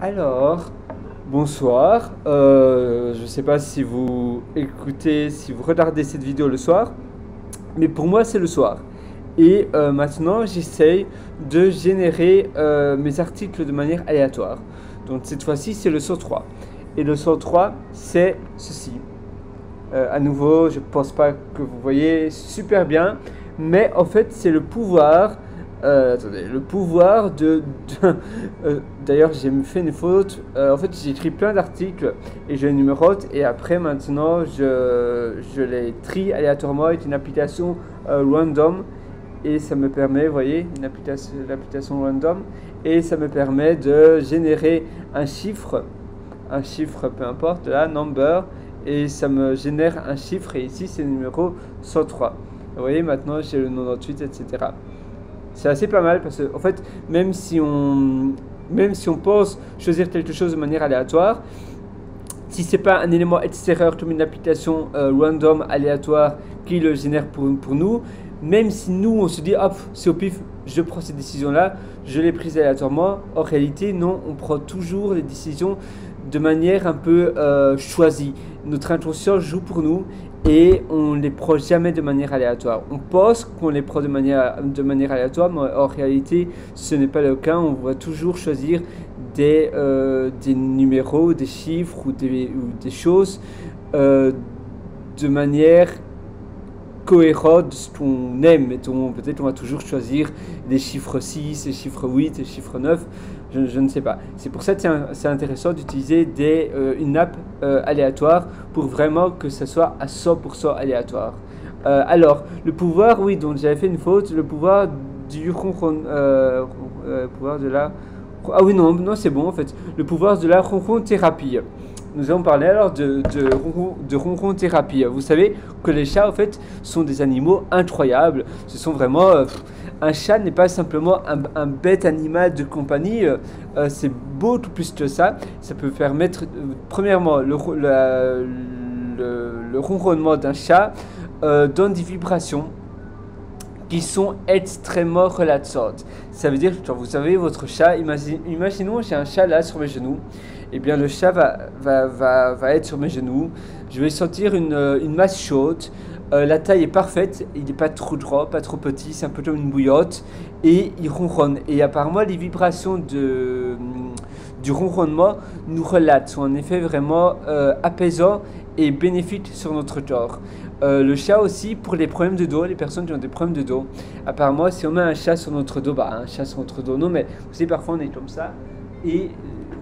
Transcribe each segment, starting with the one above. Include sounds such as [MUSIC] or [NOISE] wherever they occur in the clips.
Alors, bonsoir. Euh, je ne sais pas si vous écoutez, si vous regardez cette vidéo le soir, mais pour moi c'est le soir. Et euh, maintenant j'essaye de générer euh, mes articles de manière aléatoire. Donc cette fois-ci c'est le 3. Et le 3 c'est ceci. à nouveau, je ne pense pas que vous voyez super bien, mais en fait c'est le pouvoir euh, le pouvoir de. [LAUGHS] Euh, d'ailleurs, j'ai fait une faute. Euh, en fait, j'ai écrit plein d'articles et je les numérote. Et après, maintenant, je, je les trie aléatoirement avec une application random. Et ça me permet, vous voyez, l'application random. Et ça me permet de générer un chiffre. Un chiffre, peu importe, là, number. Et ça me génère un chiffre. Et ici, c'est le numéro 103. Vous voyez, maintenant, j'ai le 98, etc. C'est assez pas mal parce que, en fait, même si on, même si on pense choisir quelque chose de manière aléatoire, si c'est pas un élément extérieur comme une application euh, random aléatoire qui le génère pour, pour nous, même si nous on se dit hop c'est au pif, je prends cette décision là, je l'ai prise aléatoirement, en réalité non, on prend toujours les décisions de manière un peu euh, choisie. Notre inconscient joue pour nous et on les prend jamais de manière aléatoire. On pense qu'on les prend de manière, de manière aléatoire, mais en réalité, ce n'est pas le cas. On va toujours choisir des, euh, des numéros, des chiffres ou des, des choses euh, de manière cohérente de ce qu'on aime. Peut-être on va toujours choisir des chiffres 6, des chiffres 8, des chiffres 9 je, ne sais pas. C'est pour ça que c'est intéressant d'utiliser euh, une app euh, aléatoire pour vraiment que ce soit à 100% aléatoire. Euh, alors, le pouvoir, oui, donc j'avais fait une faute, le pouvoir du ronron, pouvoir de la... Ah oui, non, non c'est bon en fait. Le pouvoir de la ronron thérapie nous allons parler alors de, de, ronron thérapie. Vous savez que les chats, en fait, sont des animaux incroyables. Ce sont vraiment. Euh, un chat n'est pas simplement un, bête animal de compagnie. Euh, euh, c'est beaucoup plus que ça. Ça peut permettre, premièrement, le, ronronnement d'un chat donne des vibrations qui sont extrêmement relaxantes. Ça veut dire vous avez votre chat, imaginons j'ai un chat là sur mes genoux eh bien le chat va, va, va, va, être sur mes genoux. Je vais sentir une, euh, une masse chaude. Euh, la taille est parfaite, il n'est pas trop droit, pas trop petit, c'est un peu comme une bouillotte. Et il ronronne. Et apparemment, les vibrations de, du ronronnement nous relaxent, sont en effet vraiment euh, apaisants et bénéfiques sur notre corps. le chat aussi, pour les problèmes de dos, les personnes qui ont des problèmes de dos. Apparemment, si on met un chat sur notre dos, bah un chat sur notre dos, non, mais vous savez, parfois on est comme ça. Et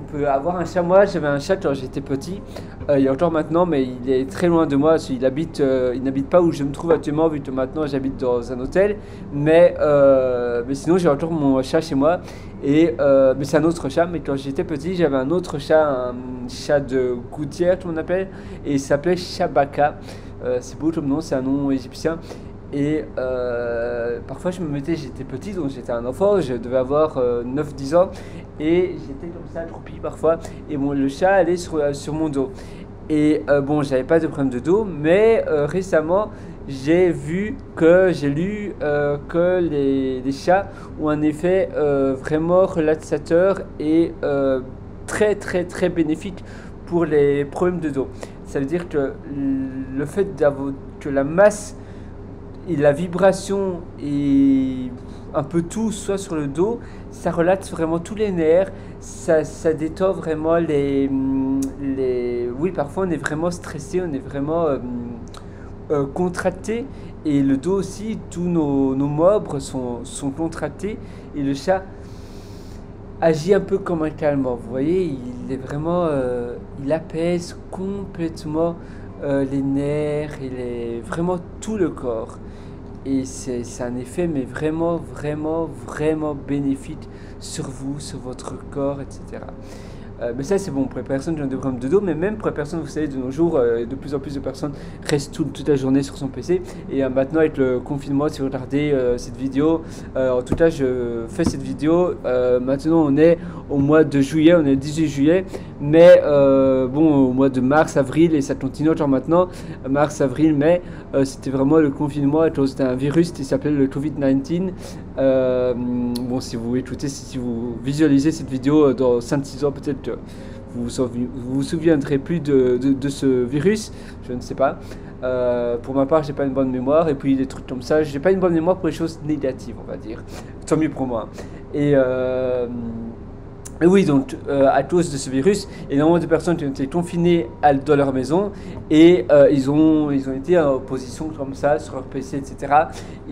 peut avoir un chat. Moi, j'avais un chat quand j'étais petit. Euh, il a encore maintenant, mais il est très loin de moi. Il habite, euh, il n'habite pas où je me trouve actuellement, vu que maintenant j'habite dans un hôtel. Mais, euh, mais sinon, j'ai encore mon chat chez moi. Et mais c'est un autre chat. Mais quand j'étais petit, j'avais un autre chat, un chat de gouttière, comme on appelle, et il s'appelait Shabaka. c'est beau comme nom, c'est un nom égyptien. Et euh, parfois, je me mettais, j'étais petit, donc j'étais un enfant, je devais avoir 9-10 euh, ans, et j'étais comme ça, accroupi parfois, et bon, le chat allait sur, euh, sur mon dos. Et bon, j'avais pas de problème de dos, mais récemment, j'ai vu que, j'ai lu que les, les, chats ont un effet vraiment relaxateur et très, très, très bénéfique pour les problèmes de dos. Ça veut dire que le fait que la masse et la vibration et un peu tout soit sur le dos, ça relate vraiment tous les nerfs, ça, ça détend vraiment les, les... Oui, parfois on est vraiment stressé, on est vraiment euh, euh, contracté, et le dos aussi, tous nos, nos membres sont, sont contractés, et le chat agit un peu comme un calmant, vous voyez, il est vraiment... Euh, il apaise complètement les nerfs, et les, vraiment tout le corps et c'est un effet mais vraiment vraiment vraiment bénéfique sur vous, sur votre corps, etc. Euh, mais ça c'est bon pour les personnes qui ont des problèmes de dos, mais même pour les personnes, vous savez, de nos jours, euh, de plus en plus de personnes restent toute la journée sur son PC. Et euh, maintenant avec le confinement, si vous regardez cette vidéo, en tout cas je fais cette vidéo, maintenant on est au mois de juillet, on est le 18 juillet, mais euh, bon, au mois de mars, avril, et ça continue encore maintenant, mars, avril, mai, euh, c'était vraiment le confinement à cause d'un virus qui s'appelait le Covid-19. Euh, bon, si vous écoutez, si vous visualisez cette vidéo dans 5-6 ans, peut-être vous, vous souviendrez plus de, de, ce virus, je ne sais pas. pour ma part, j'ai pas une bonne mémoire, et puis des trucs comme ça, j'ai pas une bonne mémoire pour les choses négatives, on va dire. Tant mieux pour moi. Et oui, donc euh, à cause de ce virus, énormément de personnes ont été confinées dans leur maison et euh, ils, ont, ils ont été en position comme ça sur leur PC, etc.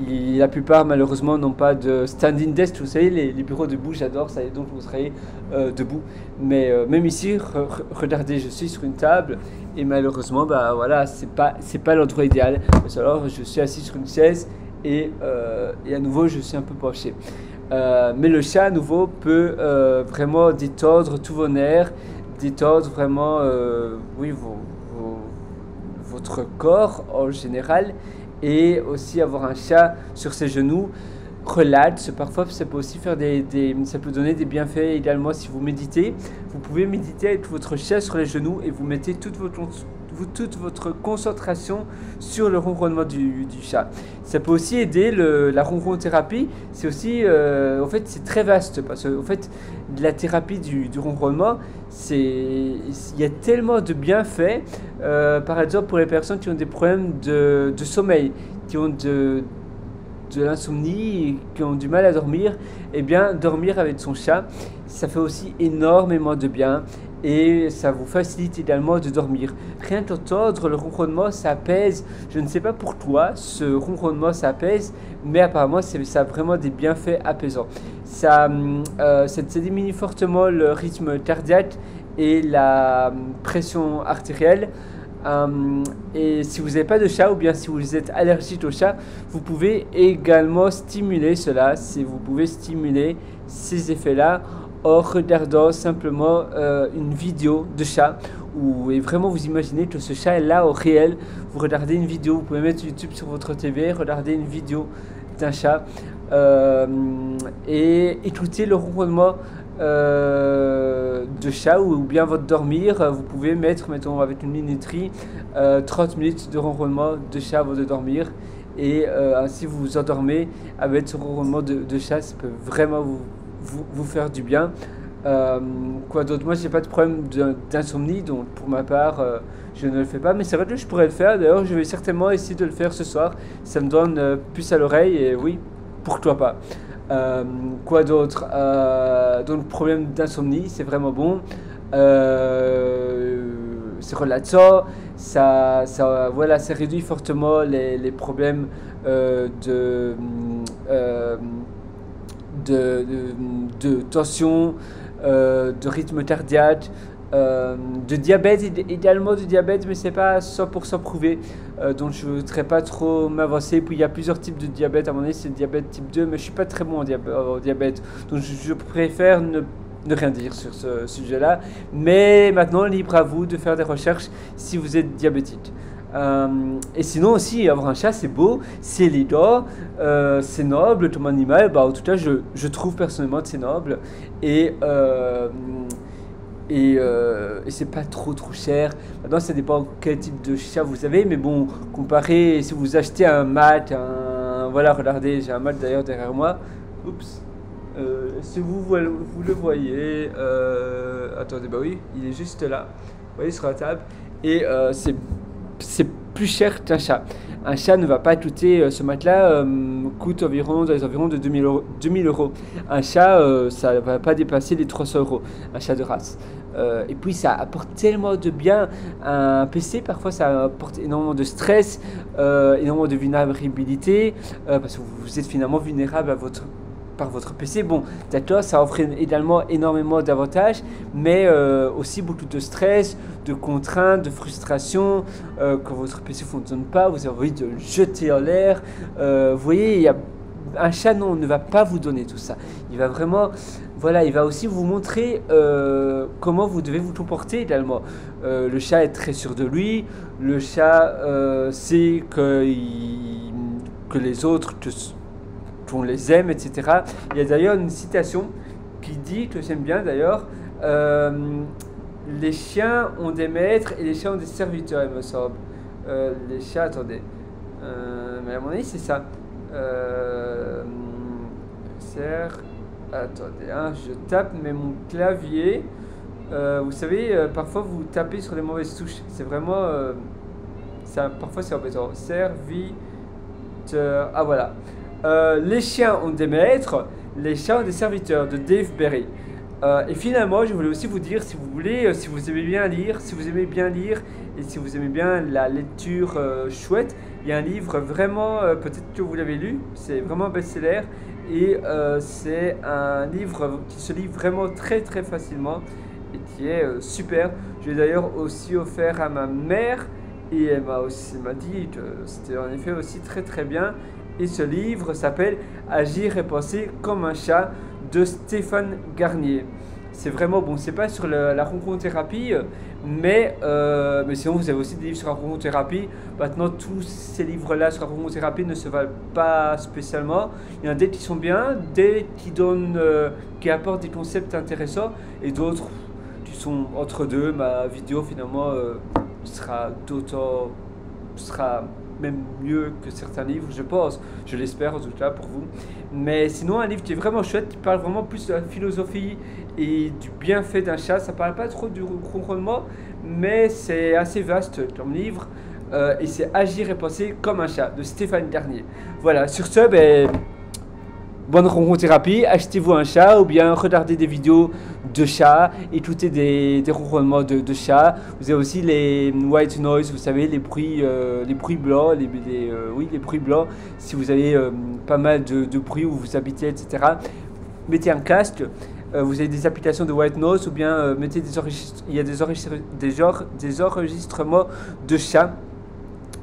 la plupart, malheureusement, n'ont pas de standing desk. Vous savez, les, bureaux debout, j'adore ça, donc vous serez euh, debout. Mais même ici, regardez, je suis sur une table et malheureusement, bah voilà, c'est pas, pas l'endroit idéal. Alors, je suis assis sur une chaise et, et à nouveau, je suis un peu penché. Euh, mais le chat à nouveau peut euh, vraiment détordre tous vos nerfs, détordre vraiment euh, oui, votre corps en général et aussi avoir un chat sur ses genoux relaxe. Parfois, ça peut aussi faire des, ça peut donner des bienfaits également si vous méditez. Vous pouvez méditer avec votre chat sur les genoux et vous mettez toute votre vous, toute votre concentration sur le ronronnement du, chat. Ça peut aussi aider la ronron-thérapie. C'est aussi, euh, en fait, c'est très vaste parce que, en fait, la thérapie du, du ronronnement, c'est, il y a tellement de bienfaits. Euh, par exemple, pour les personnes qui ont des problèmes de, sommeil, qui ont de de l'insomnie, qui ont du mal à dormir, eh bien, dormir avec son chat, ça fait aussi énormément de bien et ça vous facilite également de dormir. Rien qu'entendre le ronronnement, ça apaise. Je ne sais pas pour toi, ce ronronnement, ça apaise, mais apparemment, ça a vraiment des bienfaits apaisants. Ça, euh, ça, diminue fortement le rythme cardiaque et la pression artérielle. Euh, et si vous n'avez pas de chat ou bien si vous êtes allergique au chat, vous pouvez également stimuler cela. Si vous pouvez stimuler ces effets-là en regardant simplement euh, une vidéo de chat où et vraiment vous imaginez que ce chat est là au réel. Vous regardez une vidéo, vous pouvez mettre YouTube sur votre TV, regarder une vidéo d'un chat euh, et écouter le ronronnement euh, de chat ou, bien votre dormir. Vous pouvez mettre, mettons avec une minuterie, 30 minutes de ronronnement de chat avant de dormir. Et ainsi vous vous endormez avec ce ronronnement de, de chat, ça peut vraiment vous vous, faire du bien. Euh, quoi d'autre? Moi, j'ai pas de problème d'insomnie, donc pour ma part, euh, je ne le fais pas. Mais c'est vrai que je pourrais le faire. D'ailleurs, je vais certainement essayer de le faire ce soir. Ça me donne euh, plus à l'oreille et oui, pourquoi pas. quoi d'autre? Donc, problème d'insomnie, c'est vraiment bon. c'est relaxant. Ça, ça, voilà, ça réduit fortement les, les problèmes de de, de, tension, euh, de rythme cardiaque, euh, de diabète, idéalement de diabète, mais c'est pas 100% prouvé, euh, donc je ne voudrais pas trop m'avancer. Puis il y a plusieurs types de diabète, à mon avis c'est le diabète type 2, mais je suis pas très bon en diabète, donc je, préfère ne, ne, rien dire sur ce sujet-là. Mais maintenant, libre à vous de faire des recherches si vous êtes diabétique. Euh, et sinon aussi, avoir un chat, c'est beau, c'est élégant, euh, c'est noble comme animal. Bah, en tout cas, je, je trouve personnellement que c'est noble. Et, euh, et, c'est pas trop trop cher. Maintenant, ça dépend quel type de chat vous avez. Mais bon, comparé, si vous achetez un mat, un... Voilà, regardez, j'ai un mat d'ailleurs derrière moi. Oups. si vous, vous le voyez, attendez, bah oui, il est juste là. Vous voyez, sur la table. Et c'est c'est plus cher qu'un chat. Un chat ne va pas coûter, euh, ce matelas euh, coûte environ dans les environs de 2000 euros. 2000 euros. Un chat, euh, ça ne va pas dépasser les 300 euros, un chat de race. et puis ça apporte tellement de bien. Un PC, parfois, ça apporte énormément de stress, énormément de vulnérabilité, parce que vous êtes finalement vulnérable à votre par votre PC. Bon, d'accord, ça offre également énormément d'avantages, mais euh, aussi beaucoup de stress, de contraintes, de frustration. Euh, quand votre PC ne fonctionne pas, vous avez envie de le jeter en l'air. Euh, vous voyez, un chat non, ne va pas vous donner tout ça. Il va vraiment, voilà, il va aussi vous montrer comment vous devez vous comporter également. le chat est très sûr de lui. Le chat sait que, que les autres, que on les aime, etc. Il y a d'ailleurs une citation qui dit, que j'aime bien d'ailleurs, euh, les chiens ont des maîtres et les chiens ont des serviteurs, il me semble. Euh, les chiens, attendez. Euh, mais à mon avis, c'est ça. Serre. Attendez, hein, je tape, mais mon clavier. vous savez, parfois vous tapez sur les mauvaises touches. C'est vraiment. ça, parfois c'est embêtant. Serviteur. Ah voilà. Euh, les chiens ont des maîtres, les chiens ont des serviteurs de Dave Berry. Euh, et finalement, je voulais aussi vous dire, si vous voulez, euh, si vous aimez bien lire, si vous aimez bien lire et si vous aimez bien la lecture chouette, il y a un livre vraiment, peut-être que vous l'avez lu, c'est vraiment un best-seller et c'est un livre qui se lit vraiment très très facilement et qui est super. Je l'ai d'ailleurs aussi offert à ma mère et elle m'a aussi m'a dit que c'était en effet aussi très très bien. Et ce livre s'appelle Agir et penser comme un chat de Stéphane Garnier. C'est vraiment bon, c'est pas sur le- la ronron-thérapie, mais, euh, mais sinon vous avez aussi des livres sur la ronron-thérapie. Maintenant, tous ces livres-là sur la ronron-thérapie ne se valent pas spécialement. Il y en a des qui sont bien, des qui donnent, euh, qui apportent des concepts intéressants, et d'autres qui sont entre deux. Ma vidéo finalement euh, sera d'autant sera même mieux que certains livres, je pense. Je l'espère en tout cas pour vous. Mais sinon, un livre qui est vraiment chouette, qui parle vraiment plus de la philosophie et du bienfait d'un chat. Ça parle pas trop du ronronnement, mais c'est assez vaste comme livre. Euh, et c'est Agir et penser comme un chat de Stéphane Garnier. Voilà, sur ce, ben, bonne ronron-thérapie, achetez-vous un chat ou bien regardez des vidéos de chats, écoutez des, des ronronnements de, de chats. Vous avez aussi les white noise, vous savez, les bruits, euh, les bruits blancs, les, les, euh, oui, les bruits blancs. Si vous avez euh, pas mal de, de bruit où vous habitez, etc., mettez un casque. Vous avez des applications de white noise ou bien mettez des il y a des, des, des enregistrements de chats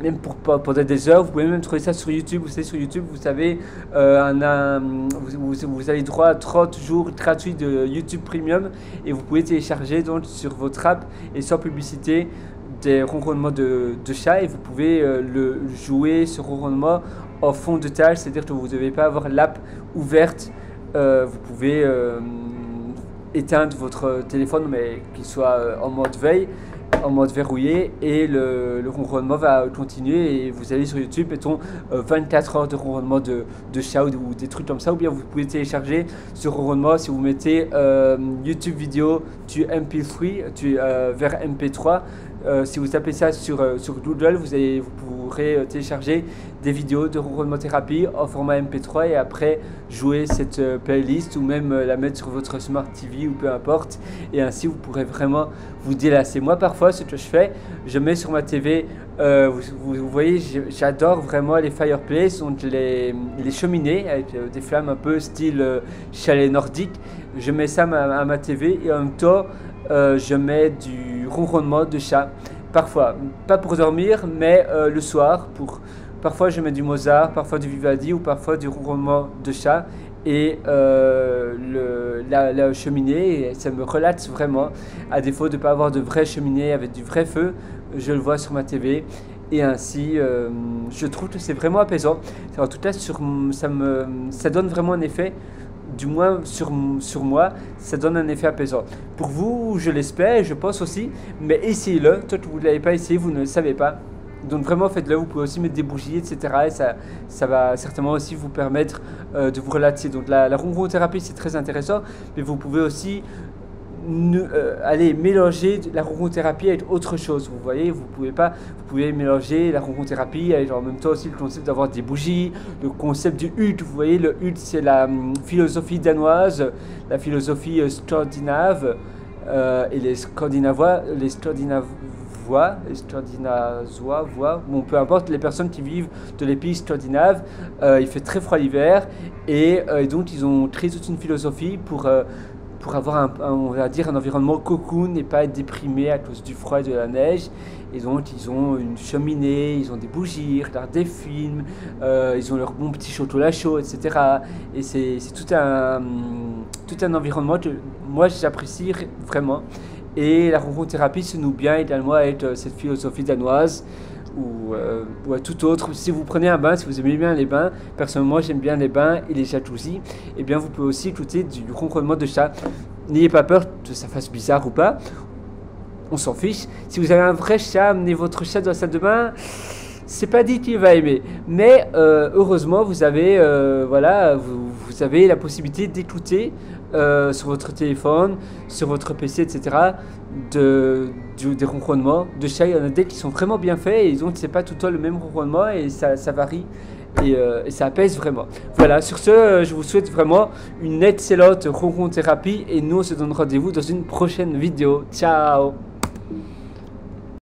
même pour, pendant des heures, vous pouvez même trouver ça sur YouTube. Vous savez, sur YouTube, vous savez, euh, vous, avez droit à 30 jours gratuits de YouTube Premium et vous pouvez télécharger donc sur votre app et sans publicité des ronronnements de, de chat et vous pouvez euh, le jouer ce ronronnement en fond de tâche, c'est-à-dire que vous ne devez pas avoir l'app ouverte. Euh, vous pouvez éteindre votre téléphone mais qu'il soit en mode veille en mode verrouillé et le, le ronronnement va continuer et vous allez sur YouTube, mettons euh, 24 heures de ronronnement de, de chat ou, des trucs comme ça, ou bien vous pouvez télécharger ce ronronnement si vous mettez euh, YouTube vidéo du MP3 tu, euh, vers MP3. Euh, si vous tapez ça sur, euh, sur Google, vous, allez, vous pourrez euh, télécharger des vidéos de ronronnement thérapie en format MP3 et après jouer cette euh, playlist ou même la mettre sur votre Smart TV ou peu importe. Et ainsi, vous pourrez vraiment vous délasser. Moi, parfois, ce que je fais, je mets sur ma TV, vous, voyez, j'adore vraiment les fireplaces, donc les, les cheminées avec des flammes un peu style chalet nordique. Je mets ça à à ma TV et en même temps, euh, je mets du ronronnement de chat. Parfois, pas pour dormir, mais euh, le soir. Pour... Parfois, je mets du Mozart, parfois du Vivaldi ou parfois du ronronnement de chat. Et euh, la, cheminée, ça me relaxe vraiment. À défaut de ne pas avoir de vraie cheminée avec du vrai feu, je le vois sur ma TV. Et ainsi, je trouve que c'est vraiment apaisant. En tout cas, ça, me, ça donne vraiment un effet, du moins sur, sur moi, ça donne un effet apaisant. Pour vous, je l'espère je pense aussi, mais essayez-le. Toi, vous ne l'avez pas essayé, vous ne le savez pas. Donc vraiment faites-le, vous pouvez aussi mettre des bougies, etc. Et ça, ça va certainement aussi vous permettre euh, de vous relaxer. Donc la, la c'est très intéressant, mais vous pouvez aussi euh, aller mélanger la ronron-thérapie avec autre chose. Vous voyez, vous pouvez pas, vous pouvez mélanger la ronron-thérapie avec en même temps aussi le concept d'avoir des bougies, le concept du hut. Vous voyez, le hut, c'est la hum, philosophie danoise, la philosophie euh, scandinave. euh, et les Scandinavois, les Scandinavois, les Scandinazois, voix, bon, peu importe, les personnes qui vivent de les pays scandinaves, il fait très froid l'hiver et, donc ils ont créé toute une philosophie pour, pour avoir un, on va dire un environnement cocoon et pas être déprimé à cause du froid et de la neige. Et donc ils ont une cheminée, ils ont des bougies, ils regardent des films, euh, ils ont leur bon petit chocolat chaud, etc. Et c'est tout un, tout un environnement que moi j'apprécie vraiment. Et la ronron-thérapie se noue bien également avec euh, cette philosophie danoise ou, euh, ou à tout autre. Si vous prenez un bain, si vous aimez bien les bains, personnellement j'aime bien les bains et les jacuzzi, et eh bien vous pouvez aussi écouter du ronronnement de chat. N'ayez pas peur que ça fasse bizarre ou pas, on s'en fiche. Si vous avez un vrai chat, amenez votre chat dans la salle de bain. C'est pas dit qu'il va aimer, mais euh, heureusement vous avez euh, voilà vous, vous, avez la possibilité d'écouter euh, sur votre téléphone, sur votre PC, etc. De, des ronronnements de chat. Il y en a des qui sont vraiment bien faits et donc c'est pas tout le temps le même ronronnement et ça, varie. Et, et, ça apaise vraiment. Voilà, sur ce, je vous souhaite vraiment une excellente ronron thérapie et nous on se donne rendez-vous dans une prochaine vidéo. Ciao